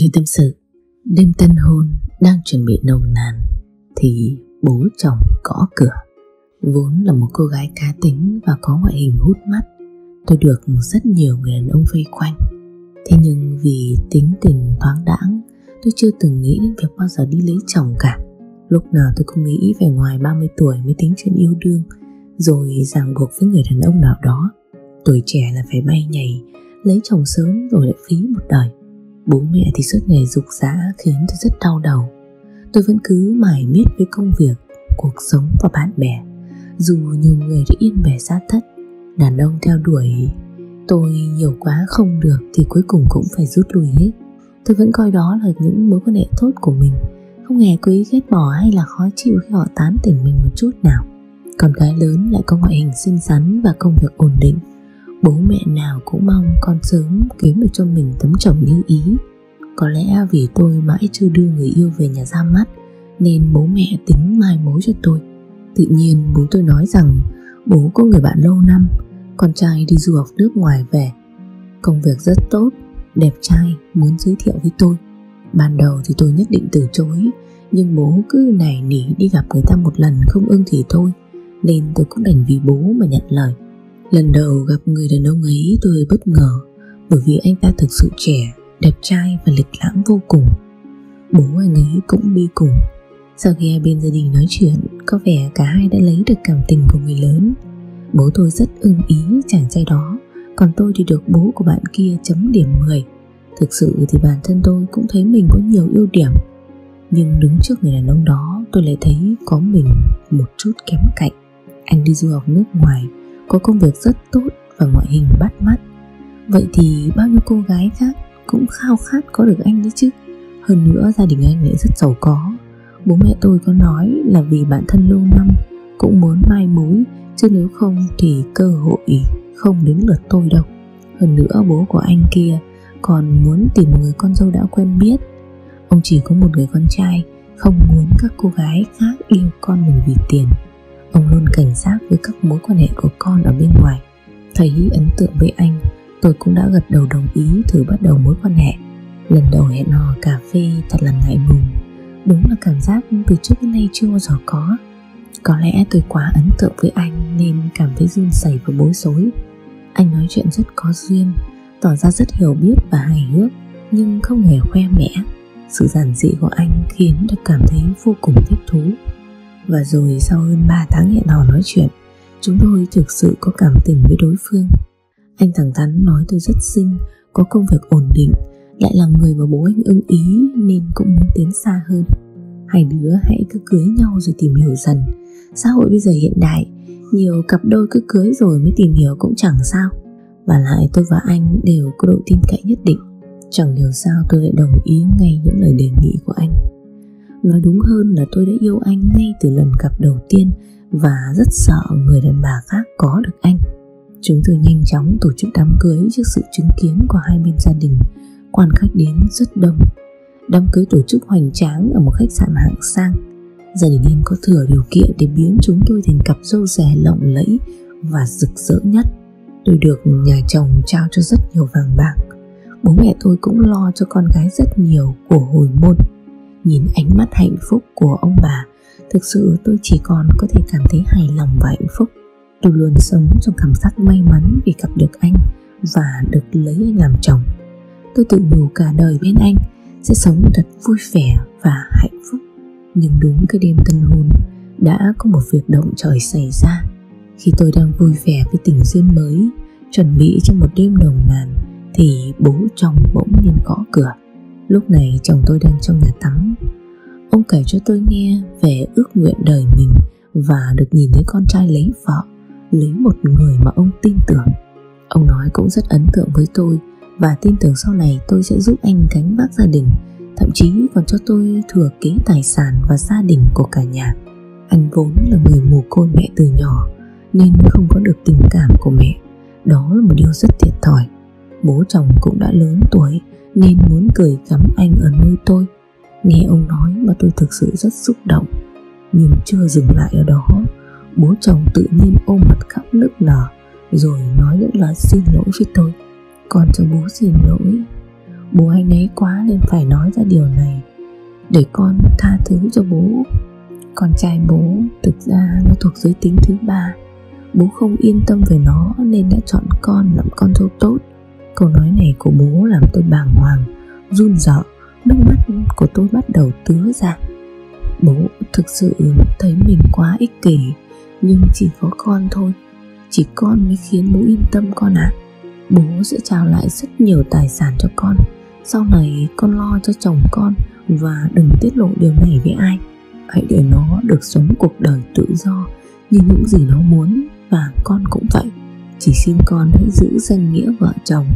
Lưu tâm sự, Đêm tân hôn đang chuẩn bị nồng nàn Thì bố chồng gõ cửa. Vốn là một cô gái cá tính Và có ngoại hình hút mắt, Tôi được rất nhiều người đàn ông vây quanh. Thế nhưng vì tính tình thoáng đãng, Tôi chưa từng nghĩ đến việc bao giờ đi lấy chồng cả. Lúc nào tôi cũng nghĩ về ngoài 30 tuổi mới tính chuyện yêu đương, Rồi ràng buộc với người đàn ông nào đó. Tuổi trẻ là phải bay nhảy, Lấy chồng sớm rồi lại phí một đời. Bố mẹ thì suốt ngày dục dã khiến tôi rất đau đầu. Tôi vẫn cứ mải miết với công việc, cuộc sống và bạn bè. Dù nhiều người đã yên bề xa thất Đàn ông theo đuổi tôi nhiều quá không được thì cuối cùng cũng phải rút lui hết. Tôi vẫn coi đó là những mối quan hệ tốt của mình. Không hề có ý ghét bỏ hay là khó chịu khi họ tán tỉnh mình một chút nào. Con gái lớn lại có ngoại hình xinh xắn và công việc ổn định. Bố mẹ nào cũng mong con sớm kiếm được cho mình tấm chồng như ý. Có lẽ vì tôi mãi chưa đưa người yêu về nhà ra mắt, Nên bố mẹ tính mai mối cho tôi. Tự nhiên bố tôi nói rằng, Bố có người bạn lâu năm, Con trai đi du học nước ngoài về. Công việc rất tốt, Đẹp trai, muốn giới thiệu với tôi. Ban đầu thì tôi nhất định từ chối, Nhưng bố cứ nài nỉ đi gặp người ta một lần không ưng thì thôi, Nên tôi cũng đành vì bố mà nhận lời. Lần đầu gặp người đàn ông ấy tôi bất ngờ bởi vì anh ta thực sự trẻ, đẹp trai và lịch lãm vô cùng. Bố anh ấy cũng đi cùng. Sau khi hai bên gia đình nói chuyện, có vẻ cả hai đã lấy được cảm tình của người lớn. Bố tôi rất ưng ý chàng trai đó, còn tôi thì được bố của bạn kia chấm điểm 10. Thực sự thì bản thân tôi cũng thấy mình có nhiều ưu điểm. Nhưng đứng trước người đàn ông đó tôi lại thấy có mình một chút kém cạnh. Anh đi du học nước ngoài có công việc rất tốt và ngoại hình bắt mắt. Vậy thì bao nhiêu cô gái khác cũng khao khát có được anh đấy chứ? Hơn nữa gia đình anh lại rất giàu có. Bố mẹ tôi có nói là vì bản thân lâu năm cũng muốn mai mối, chứ nếu không thì cơ hội không đến lượt tôi đâu. Hơn nữa bố của anh kia còn muốn tìm một người con dâu đã quen biết. Ông chỉ có một người con trai, không muốn các cô gái khác yêu con mình vì tiền. Ông luôn cảnh giác với các mối quan hệ của con ở bên ngoài. Thấy ấn tượng với anh, Tôi cũng đã gật đầu đồng ý thử bắt đầu mối quan hệ. Lần đầu hẹn hò cà phê thật là ngại ngùng. Đúng là cảm giác từ trước đến nay chưa bao giờ có. Có lẽ tôi quá ấn tượng với anh Nên cảm thấy run sẩy và bối rối. Anh nói chuyện rất có duyên, Tỏ ra rất hiểu biết và hài hước, Nhưng không hề khoe mẽ. Sự giản dị của anh khiến tôi cảm thấy vô cùng thích thú và rồi sau hơn 3 tháng hẹn hò nói chuyện, Chúng tôi thực sự có cảm tình với đối phương. Anh thẳng thắn nói tôi rất xinh, Có công việc ổn định, Lại là người mà bố anh ưng ý Nên cũng muốn tiến xa hơn. Hai đứa hãy cứ cưới nhau rồi tìm hiểu dần. Xã hội bây giờ hiện đại, Nhiều cặp đôi cứ cưới rồi mới tìm hiểu cũng chẳng sao. Và lại tôi và anh đều có độ tin cậy nhất định. Chẳng hiểu sao tôi lại đồng ý ngay những lời đề nghị của anh. Nói đúng hơn là tôi đã yêu anh ngay từ lần gặp đầu tiên và rất sợ người đàn bà khác có được anh. Chúng tôi nhanh chóng tổ chức đám cưới trước sự chứng kiến của hai bên gia đình. Quan khách đến rất đông. Đám cưới tổ chức hoành tráng ở một khách sạn hạng sang. Gia đình anh có thừa điều kiện để biến chúng tôi thành cặp dâu rẻ lộng lẫy và rực rỡ nhất. Tôi được nhà chồng trao cho rất nhiều vàng bạc. Bố mẹ tôi cũng lo cho con gái rất nhiều của hồi môn nhìn ánh mắt hạnh phúc của ông bà. Thực sự tôi chỉ còn có thể cảm thấy hài lòng và hạnh phúc. Tôi luôn sống trong cảm giác may mắn vì gặp được anh và được lấy anh làm chồng. Tôi tự nhủ cả đời bên anh sẽ sống thật vui vẻ và hạnh phúc. Nhưng đúng cái đêm tân hôn, đã có một việc động trời xảy ra. Khi tôi đang vui vẻ với tình duyên mới, chuẩn bị cho một đêm nồng nàn, thì bố chồng bỗng nhiên gõ cửa. Lúc này chồng tôi đang trong nhà tắm. Ông kể cho tôi nghe về ước nguyện đời mình Và được nhìn thấy con trai lấy vợ, Lấy một người mà ông tin tưởng. Ông nói cũng rất ấn tượng với tôi Và tin tưởng sau này tôi sẽ giúp anh gánh vác gia đình, Thậm chí còn cho tôi thừa kế tài sản và gia đình của cả nhà. Anh vốn là người mồ côi mẹ từ nhỏ Nên không có được tình cảm của mẹ. Đó là một điều rất thiệt thòi. Bố chồng cũng đã lớn tuổi nên muốn cười cắm anh ở nơi tôi. Nghe ông nói mà tôi thực sự rất xúc động, nhưng chưa dừng lại ở đó. Bố chồng tự nhiên ôm mặt khóc nức nở, rồi nói những lời xin lỗi với tôi. Con cho bố xin lỗi, Bố anh ấy quá nên phải nói ra điều này, Để con tha thứ cho bố. Con trai bố thực ra nó thuộc giới tính thứ ba. Bố không yên tâm về nó nên đã chọn con làm con dâu tốt. Câu nói này của bố làm tôi bàng hoàng, Run rợ, Nước mắt của tôi bắt đầu tứa ra. Bố thực sự thấy mình quá ích kỷ, Nhưng chỉ có con thôi. Chỉ con mới khiến bố yên tâm con ạ. À. Bố sẽ trao lại rất nhiều tài sản cho con. Sau này con lo cho chồng con Và đừng tiết lộ điều này với ai. Hãy để nó được sống cuộc đời tự do Như những gì nó muốn Và con cũng vậy. Chỉ xin con hãy giữ danh nghĩa vợ chồng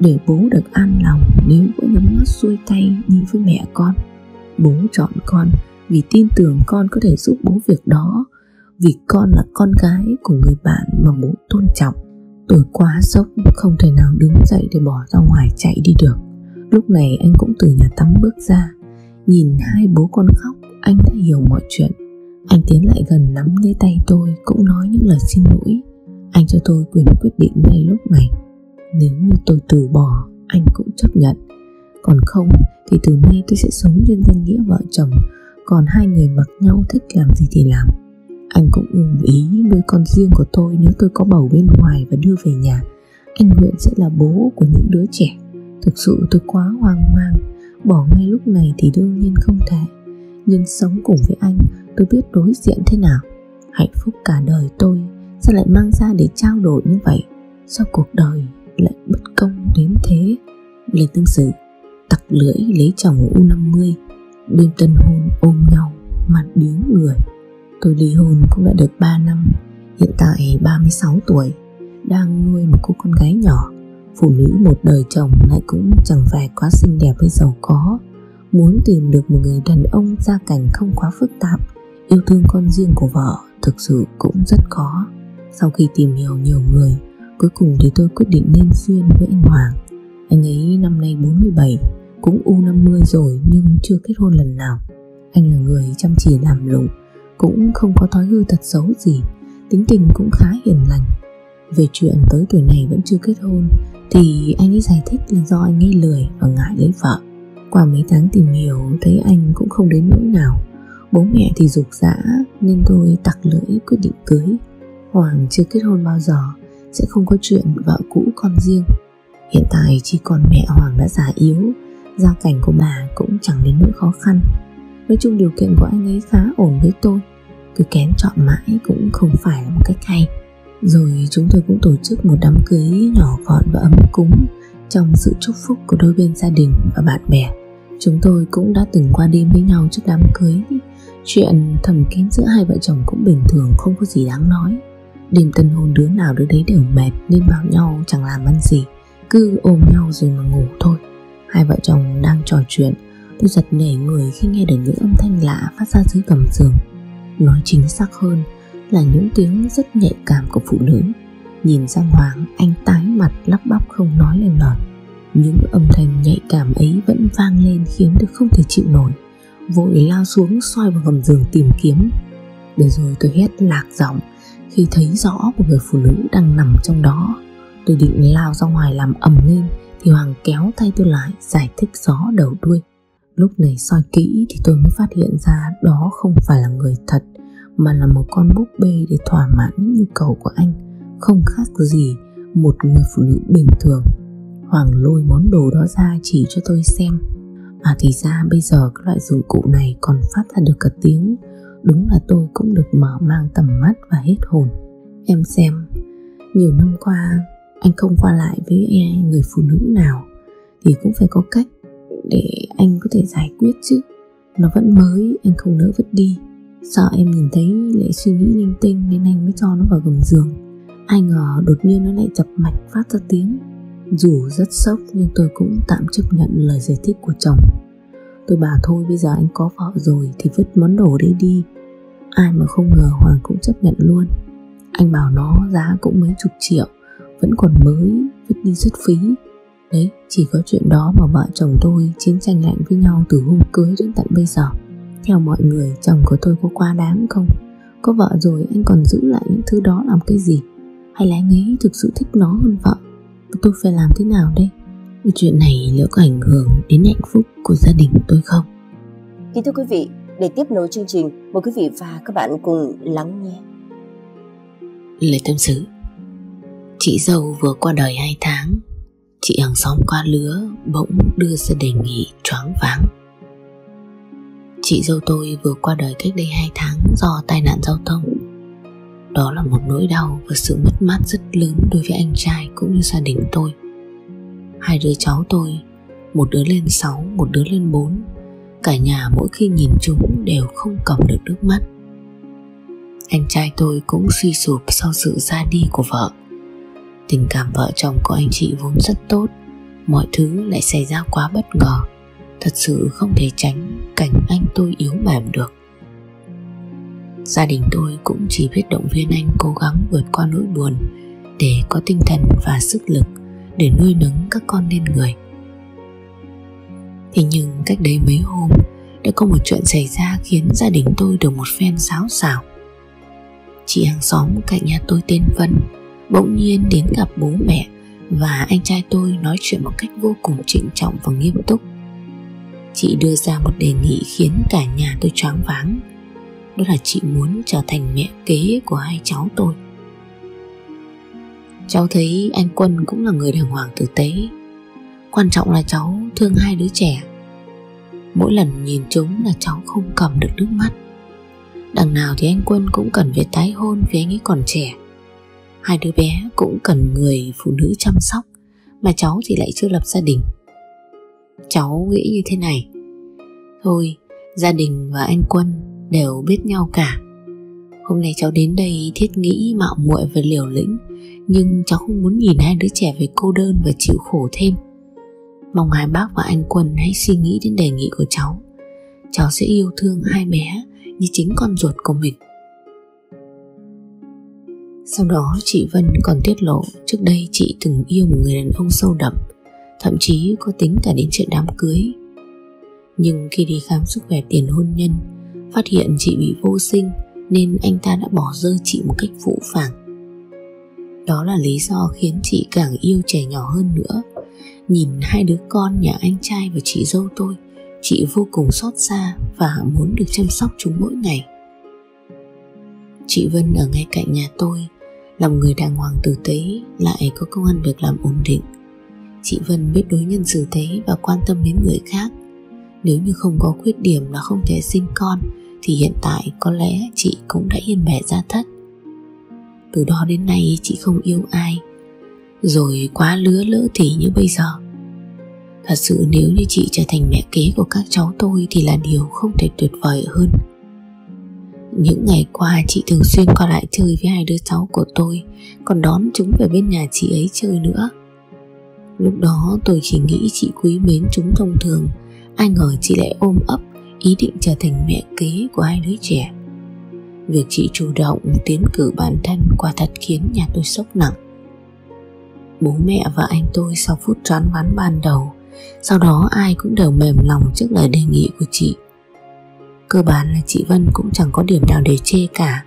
Để bố được an lòng Nếu có nhắm mắt xuôi tay đi với mẹ con. Bố chọn con Vì tin tưởng con có thể giúp bố việc đó, Vì con là con gái của người bạn mà bố tôn trọng. Tôi quá sốc, không thể nào đứng dậy để bỏ ra ngoài chạy đi được. Lúc này anh cũng từ nhà tắm bước ra, Nhìn hai bố con khóc, Anh đã hiểu mọi chuyện. Anh tiến lại gần nắm lấy tay tôi, Cũng nói những lời xin lỗi. Anh cho tôi quyền quyết định ngay lúc này Nếu như tôi từ bỏ Anh cũng chấp nhận Còn không thì từ nay tôi sẽ sống trên danh nghĩa vợ chồng Còn hai người mặc nhau thích làm gì thì làm anh cũng ưng ý nuôi con riêng của tôi nếu tôi có bầu bên ngoài và đưa về nhà. Anh nguyện sẽ là bố của những đứa trẻ. Thực sự tôi quá hoang mang, bỏ ngay lúc này thì đương nhiên không thể. Nhưng sống cùng với anh, tôi biết đối diện thế nào. Hạnh phúc cả đời tôi sao lại mang ra để trao đổi như vậy? Sao cuộc đời lại bất công đến thế? Lên tương sự, tặc lưỡi lấy chồng U50, đêm tân hôn ôm nhau, mặt biếng người. Tôi ly hôn cũng đã được 3 năm Hiện tại 36 tuổi Đang nuôi một cô con gái nhỏ Phụ nữ một đời chồng lại cũng chẳng phải quá xinh đẹp hay giàu có Muốn tìm được một người đàn ông gia cảnh không quá phức tạp Yêu thương con riêng của vợ thực sự cũng rất khó sau khi tìm hiểu nhiều người, Cuối cùng thì tôi quyết định nên duyên với anh Hoàng. Anh ấy năm nay 47 Cũng U50 rồi nhưng chưa kết hôn lần nào. Anh là người chăm chỉ làm lụng, cũng không có thói hư tật xấu gì, tính tình cũng khá hiền lành. Về chuyện tới tuổi này vẫn chưa kết hôn, thì anh ấy giải thích là do anh ấy lười và ngại lấy vợ. Qua mấy tháng tìm hiểu, thấy anh cũng không đến nỗi nào. Bố mẹ thì dục dã, nên tôi tặc lưỡi quyết định cưới hoàng chưa kết hôn bao giờ, sẽ không có chuyện vợ cũ con riêng. Hiện tại chỉ còn mẹ hoàng đã già yếu, gia cảnh của bà cũng chẳng đến nỗi khó khăn. Nói chung điều kiện của anh ấy khá ổn với tôi, cứ kén chọn mãi cũng không phải là một cách hay. Rồi chúng tôi cũng tổ chức một đám cưới nhỏ gọn và ấm cúng trong sự chúc phúc của đôi bên gia đình và bạn bè. Chúng tôi cũng đã từng qua đêm với nhau trước đám cưới. Chuyện thầm kín giữa hai vợ chồng cũng bình thường, không có gì đáng nói đêm tân hôn đứa nào đứa đấy đều mệt nên bảo nhau chẳng làm ăn gì, cứ ôm nhau rồi mà ngủ thôi. Hai vợ chồng đang trò chuyện, tôi giật nảy người khi nghe được những âm thanh lạ phát ra dưới gầm giường. Nói chính xác hơn là những tiếng rất nhạy cảm của phụ nữ. Nhìn sang hoàng anh tái mặt lắp bắp không nói lên lời những âm thanh nhạy cảm ấy vẫn vang lên khiến tôi không thể chịu nổi, vội lao xuống soi vào gầm giường tìm kiếm. Để rồi tôi hét lạc giọng khi thấy rõ một người phụ nữ đang nằm trong đó. Tôi định lao ra ngoài làm ầm lên, thì hoàng kéo tay tôi lại, giải thích rõ đầu đuôi. Lúc này soi kỹ thì tôi mới phát hiện ra đó không phải là người thật, mà là một con búp bê để thỏa mãn những nhu cầu của anh. Không khác gì một người phụ nữ bình thường. Hoàng lôi món đồ đó ra chỉ cho tôi xem. À thì ra bây giờ cái loại dụng cụ này còn phát ra được cả tiếng đúng là tôi cũng được mở mang tầm mắt và hết hồn. Em xem, nhiều năm qua, anh không qua lại với người phụ nữ nào, thì cũng phải có cách để anh có thể giải quyết chứ. Nó vẫn mới, anh không nỡ vứt đi. Sợ em nhìn thấy lại suy nghĩ linh tinh Nên anh mới cho nó vào gầm giường. Ai ngờ đột nhiên nó lại chập mạch phát ra tiếng. Dù rất sốc, Nhưng tôi cũng tạm chấp nhận lời giải thích của chồng. Tôi bảo thôi, bây giờ anh có vợ rồi Thì vứt món đồ đấy đi. Ai mà không ngờ Hoàng cũng chấp nhận luôn. Anh bảo nó giá cũng mấy chục triệu, Vẫn còn mới, Vứt đi rất phí. Đấy, chỉ có chuyện đó mà vợ chồng tôi Chiến tranh lạnh với nhau từ hôm cưới đến tận bây giờ. Theo mọi người, chồng của tôi có quá đáng không? Có vợ rồi anh còn giữ lại những thứ đó làm cái gì? Hay là anh ấy thực sự thích nó hơn vợ? Tôi phải làm thế nào đây? Chuyện này liệu có ảnh hưởng đến hạnh phúc của gia đình tôi không? Kính thưa quý vị, để tiếp nối chương trình, mời quý vị và các bạn cùng lắng nghe. Lời tâm sự Chị dâu vừa qua đời 2 tháng Chị hàng xóm qua lứa bỗng đưa ra đề nghị choáng váng Chị dâu tôi vừa qua đời cách đây 2 tháng do tai nạn giao thông Đó là một nỗi đau và sự mất mát rất lớn đối với anh trai cũng như gia đình tôi Hai đứa cháu tôi Một đứa lên 6, một đứa lên 4 Cả nhà mỗi khi nhìn chúng đều không cầm được nước mắt. Anh trai tôi cũng suy sụp sau sự ra đi của vợ. Tình cảm vợ chồng của anh chị vốn rất tốt Mọi thứ lại xảy ra quá bất ngờ. Thật sự không thể tránh cảnh anh tôi yếu mềm được. Gia đình tôi cũng chỉ biết động viên anh cố gắng vượt qua nỗi buồn Để có tinh thần và sức lực để nuôi nấng các con nên người. Thế nhưng cách đây mấy hôm, đã có một chuyện xảy ra khiến gia đình tôi được một phen xáo xảo Chị hàng xóm cạnh nhà tôi tên Vân bỗng nhiên đến gặp bố mẹ và anh trai tôi nói chuyện một cách vô cùng trịnh trọng và nghiêm túc. Chị đưa ra một đề nghị khiến cả nhà tôi choáng váng. Đó là chị muốn trở thành mẹ kế của hai cháu tôi cháu thấy anh quân cũng là người đàng hoàng tử tế. Quan trọng là cháu thương hai đứa trẻ. Mỗi lần nhìn chúng là cháu không cầm được nước mắt. Đằng nào thì anh quân cũng cần phải tái hôn vì anh ấy còn trẻ. Hai đứa bé cũng cần người phụ nữ chăm sóc, mà cháu thì lại chưa lập gia đình. Cháu nghĩ như thế này. Thôi, gia đình và anh quân đều biết nhau cả. Hôm nay cháu đến đây thiết nghĩ mạo muội và liều lĩnh nhưng cháu không muốn nhìn hai đứa trẻ về cô đơn và chịu khổ thêm mong hai bác và anh quân hãy suy nghĩ đến đề nghị của cháu cháu sẽ yêu thương hai bé như chính con ruột của mình sau đó chị Vân còn tiết lộ trước đây chị từng yêu một người đàn ông sâu đậm, thậm chí có tính cả đến chuyện đám cưới. Nhưng khi đi khám sức khỏe tiền hôn nhân, phát hiện chị bị vô sinh nên anh ta đã bỏ rơi chị một cách phũ phàng. Đó là lý do khiến chị càng yêu trẻ nhỏ hơn nữa. Nhìn hai đứa con nhà anh trai và chị dâu tôi, chị vô cùng xót xa và muốn được chăm sóc chúng mỗi ngày. Chị Vân ở ngay cạnh nhà tôi là một người đàng hoàng tử tế lại có công ăn việc làm ổn định chị Vân biết đối nhân xử thế và quan tâm đến người khác nếu như không có khuyết điểm là không thể sinh con thì hiện tại có lẽ chị cũng đã yên bẻ ra thất từ đó đến nay chị không yêu ai. Rồi quá lứa lỡ thì như bây giờ. Thật sự nếu như chị trở thành mẹ kế của các cháu tôi thì là điều không thể tuyệt vời hơn. Những ngày qua chị thường xuyên qua lại chơi với hai đứa cháu của tôi, Còn đón chúng về bên nhà chị ấy chơi nữa. Lúc đó tôi chỉ nghĩ chị quý mến chúng thông thường. Ai ngờ chị lại ôm ấp ý định trở thành mẹ kế của hai đứa trẻ. Việc chị chủ động tiến cử bản thân quả thật khiến nhà tôi sốc nặng. Bố mẹ và anh tôi sau phút choán ván ban đầu, Sau đó ai cũng đều mềm lòng trước lời đề nghị của chị. Cơ bản là chị Vân cũng chẳng có điểm nào để chê cả.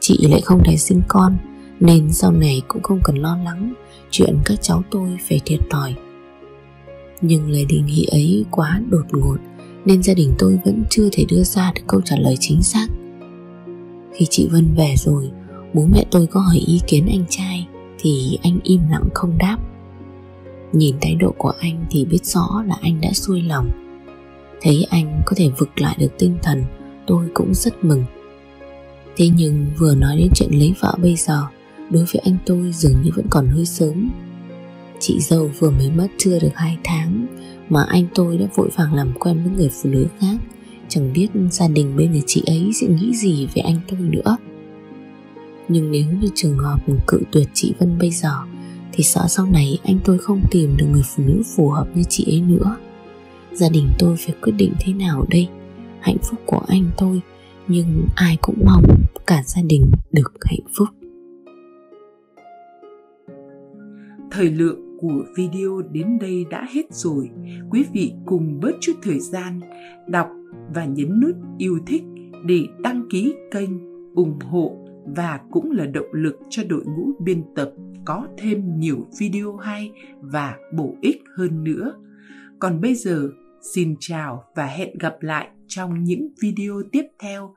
Chị lại không thể sinh con, Nên sau này cũng không cần lo lắng Chuyện các cháu tôi phải thiệt thòi. Nhưng lời đề nghị ấy quá đột ngột, Nên gia đình tôi vẫn chưa thể đưa ra được câu trả lời chính xác. Khi chị Vân về rồi, Bố mẹ tôi có hỏi ý kiến anh trai, Thì anh im lặng không đáp. Nhìn thái độ của anh thì biết rõ là anh đã xuôi lòng. Thấy anh có thể vực lại được tinh thần, Tôi cũng rất mừng. Thế nhưng vừa nói đến chuyện lấy vợ bây giờ, Đối với anh tôi dường như vẫn còn hơi sớm. Chị dâu vừa mới mất chưa được 2 tháng, Mà anh tôi đã vội vàng làm quen với người phụ nữ khác. Chẳng biết gia đình bên nhà chị ấy sẽ nghĩ gì về anh tôi nữa. Nhưng nếu như trường hợp cự tuyệt chị Vân bây giờ, Thì sợ sau này anh tôi không tìm được người phụ nữ phù hợp như chị ấy nữa. Gia đình tôi phải quyết định thế nào đây? Hạnh phúc của anh tôi, nhưng ai cũng mong cả gia đình được hạnh phúc. Thời lượng của video đến đây đã hết rồi quý vị cùng bớt chút thời gian đọc và nhấn nút yêu thích để đăng ký kênh ủng hộ và cũng là động lực cho đội ngũ biên tập có thêm nhiều video hay và bổ ích hơn nữa. Còn bây giờ, xin chào và hẹn gặp lại trong những video tiếp theo